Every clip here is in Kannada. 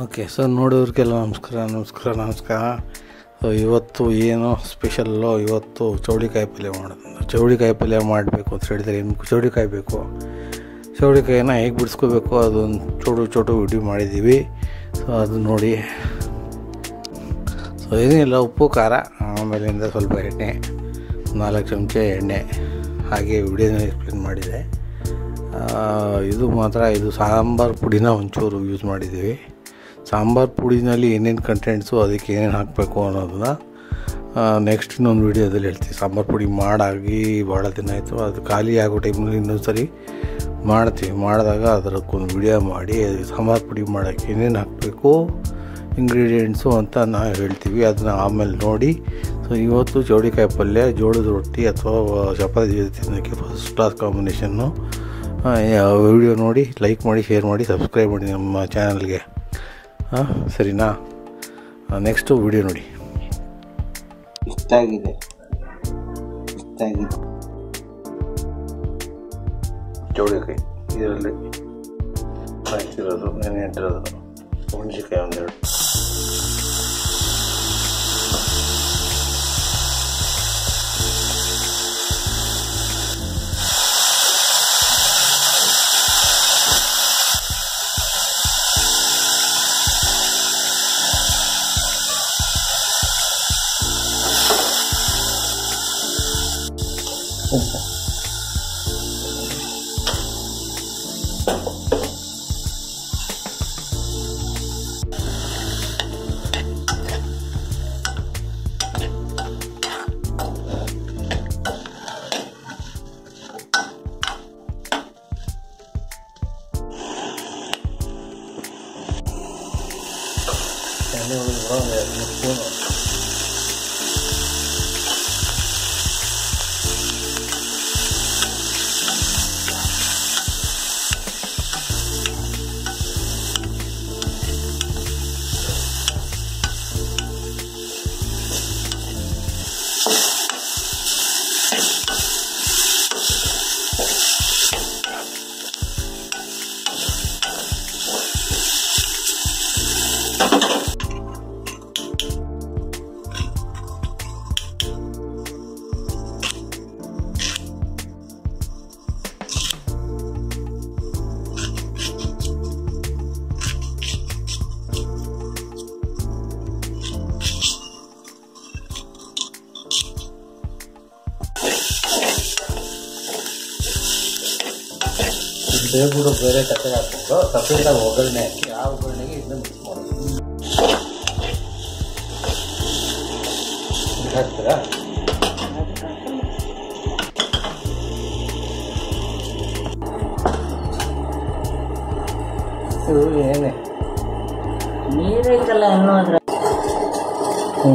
ಓಕೆ ಸೊ ನೋಡೋರಿಗೆಲ್ಲ ನಮಸ್ಕಾರ ನಮಸ್ಕಾರ ನಮಸ್ಕಾರ. ಸೊ ಇವತ್ತು ಏನು ಸ್ಪೆಷಲ್ಲು ಇವತ್ತು ಚೌಳಿಕಾಯಿ ಪಲ್ಯ ಮಾಡೋದು. ಚೌಳಿಕಾಯಿ ಪಲ್ಯ ಮಾಡಬೇಕು ಅಂತ ಹೇಳಿದರೆ ಏನು ಚೌಳಿಕಾಯಿ ಬೇಕು. ಚೌಳಿಕಾಯಿನ ಹೇಗೆ ಬಿಡಿಸ್ಕೋಬೇಕು? ಅದೊಂದು ಚೋಟು ಚೋಟು ವಿಡಿಯೋ ಮಾಡಿದ್ದೀವಿ ಸೊ ಅದು ನೋಡಿ. ಸೊ ಏನಿಲ್ಲ, ಉಪ್ಪು, ಖಾರ, ಆಮೇಲಿಂದ ಸ್ವಲ್ಪ ಎಣ್ಣೆ ನಾಲ್ಕು ಚಮಚ ಎಣ್ಣೆ. ಹಾಗೆ ವಿಡಿಯೋನ ಎಕ್ಸ್ಪ್ಲೇನ್ ಮಾಡಿದೆ. ಇದು ಮಾತ್ರ, ಇದು ಸಾಂಬಾರು ಪುಡಿನ ಒಂಚೂರು ಯೂಸ್ ಮಾಡಿದ್ದೀವಿ ಸಾಂಬಾರು ಪುಡಿನಲ್ಲಿ ಏನೇನು ಕಂಟೆಂಟ್ಸು ಅದಕ್ಕೆ ಏನೇನು ಹಾಕಬೇಕು ಅನ್ನೋದನ್ನ ನೆಕ್ಸ್ಟ್ ಇನ್ನೊಂದು ವೀಡಿಯೋದಲ್ಲಿ ಹೇಳ್ತೀವಿ ಸಾಂಬಾರು ಪುಡಿ ಮಾಡಾಗಿ ಭಾಳ ದಿನ ಆಯಿತು. ಅದು ಖಾಲಿ ಆಗೋ ಟೈಮಲ್ಲಿ ಇನ್ನೊಂದು ಸರಿ ಮಾಡ್ತೀವಿ. ಮಾಡಿದಾಗ ಅದಕ್ಕೊಂದು ವಿಡಿಯೋ ಮಾಡಿ, ಸಾಂಬಾರು ಪುಡಿ ಮಾಡೋಕ್ಕೆ ಏನೇನು ಹಾಕಬೇಕು ಇಂಗ್ರೀಡಿಯೆಂಟ್ಸು ಅಂತ ನಾವು ಹೇಳ್ತೀವಿ. ಅದನ್ನ ಆಮೇಲೆ ನೋಡಿ. ಸೊ ಇವತ್ತು ಚೌಳಿಕಾಯಿ ಪಲ್ಯ, ಜೋಳದ ರೊಟ್ಟಿ ಅಥವಾ ಚಪಾತಿ ಜೊತೆ ತಿನ್ನೋಕ್ಕೆ ಫಸ್ಟ್ ಕ್ಲಾಸ್ ಕಾಂಬಿನೇಷನ್ನು ವಿಡಿಯೋ ನೋಡಿ ಲೈಕ್ ಮಾಡಿ ಶೇರ್ ಮಾಡಿ ಸಬ್ಸ್ಕ್ರೈಬ್ ಮಾಡಿ ನಮ್ಮ ಚಾನಲ್ಗೆ ಹಾಂ, ಸರಿನಾ? ನೆಕ್ಸ್ಟು ವಿಡಿಯೋ ನೋಡಿ. ಇಷ್ಟ ಆಗಿದೆ ಇಷ್ಟ ಆಗಿದೆ ಚೌಳಿಕಾಯಿ ಇದರಲ್ಲಿ ಹಾಕಿರೋದು ನೆನೆ ಇಟ್ಟಿರೋದು. ಹುಣಸಿಕಾಯಿ ಒಂದೆರಡು. ね、俺もラー。you ಬೇಗುಡು ಬೇರೆ ಕತೆ ಹಾಕ್ಕೊಂಡು ಸಪ್ರೇಟಾಗಿ ಒಗ್ಗರಣೆ ಹಾಕಿ ಆ ಒಗ್ಗರಣೆಗೆ ಇದನ್ನ ಮಿಕ್ಸ್ ಮಾಡೋದು. ಹಾಕ್ತೀರಾ? ಏನೇ? ನೀರೈತಲ್ಲ ಅನ್ನೋದ್ರ ಹ್ಞೂ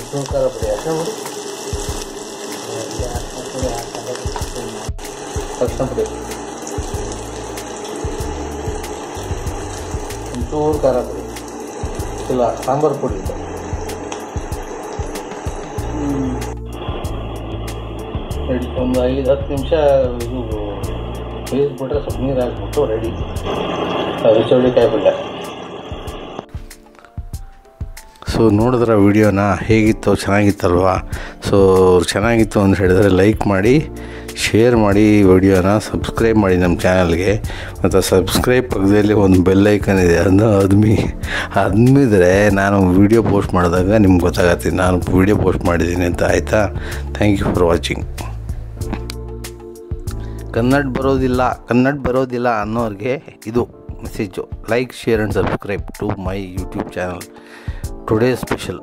ಉಪ್ಪು ಖಾರ ಪುಡಿ ಬಿಡಿ. ತಕ್ಷಣ ಪುಡಿ ಒಂಚೂರು ಖಾರ ಪುಡಿ. ಇಲ್ಲ, ಸಾಂಬಾರು ಪುಡಿ ಇದೆ. ಒಂದು ಐದು ಹತ್ತು ನಿಮಿಷ ಇದು ಬೇಯಿಸ್ಬಿಟ್ರೆ ಸ್ವಲ್ಪ ನೀರು ಹಾಕ್ಬಿಟ್ಟು ರೆಡಿ. ಅದು ಪಲ್ಯ ಸೊ ನೋಡಿದ್ರೆ ವಿಡಿಯೋನ ಹೇಗಿತ್ತು ಚೆನ್ನಾಗಿತ್ತಲ್ವಾ? ಸೊ ಚೆನ್ನಾಗಿತ್ತು ಅಂತ ಹೇಳಿದರೆ ಲೈಕ್ ಮಾಡಿ, ಶೇರ್ ಮಾಡಿ ವಿಡಿಯೋನ, ಸಬ್ಸ್ಕ್ರೈಬ್ ಮಾಡಿ ನಮ್ಮ ಚಾನಲ್ಗೆ. ಮತ್ತು ಸಬ್ಸ್ಕ್ರೈಬ್ ಪಕ್ಕದಲ್ಲಿ ಒಂದು ಬೆಲ್ ಐಕನ್ ಇದೆ, ಅದನ್ನು ಅದ್ಮಿ, ಅದ್ಮಿದ್ರೆ ನಾನು ವೀಡಿಯೋ ಪೋಸ್ಟ್ ಮಾಡಿದಾಗ ನಿಮ್ಗೆ ಗೊತ್ತಾಗತ್ತೆ, ನಾನು ವೀಡಿಯೋ ಪೋಸ್ಟ್ ಮಾಡಿದ್ದೀನಿ ಅಂತ, ಆಯಿತಾ? Thank you for watching Kannada ಬರೋದಿಲ್ಲ ಕನ್ನಡ ಬರೋದಿಲ್ಲ ಅನ್ನೋರಿಗೆ ಇದು message like share and subscribe to my YouTube channel today special